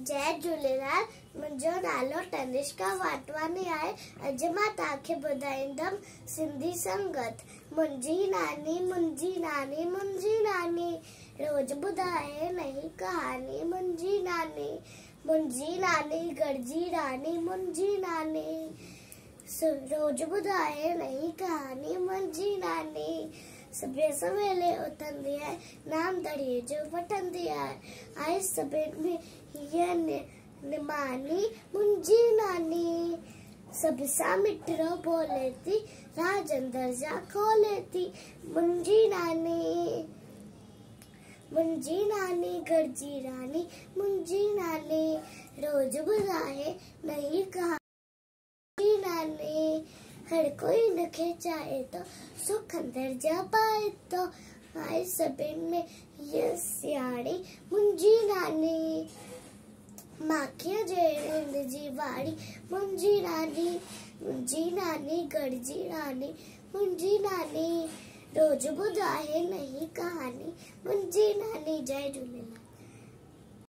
जय झूलेलाल, मुंहिंजो नालो तनिष्का वाटवानी आहे। अॼु माँ तव्हांखे ॿुधाईंदमि सिंधी संगत। मुंहिंजी नानी मुंहिंजी नानी मुंहिंजी नानी। रोज ॿुधाए नई कहानी, मुंहिंजी नानी। मुंहिंजी नानी, गॾिजी रानी, मुंहिंजी नानी। रोज ॿुधाए नई कहानी, मुंहिंजी नानी। सुबुह सवेले उथंदी आहे नाम दड़ीअ जो वठंदी आहे ऐं सभिनि में हीअ निमानी मुंहिंजी नानी सभ सां मिठड़ो बोले थी राज जा खोले थी मुंहिंजी नानी मुंहिंजी नानी गॾिजी रानी मुंहिंजी नानी रोज बुलाए कहानी नानी हर कोई नखे चाहे तो सुख अंदर जा पाए तो। आए सभिनि में ये सियाड़ी मुंहिंजी नानी माखीअ जे नींद जी वाड़ी मुंहिंजी नानी मुंहिंजी नानी गॾिजी रानी मुंहिंजी नानी रोज ॿुधाए नई कहानी मुंहिंजी नानी जय झूलेलाल।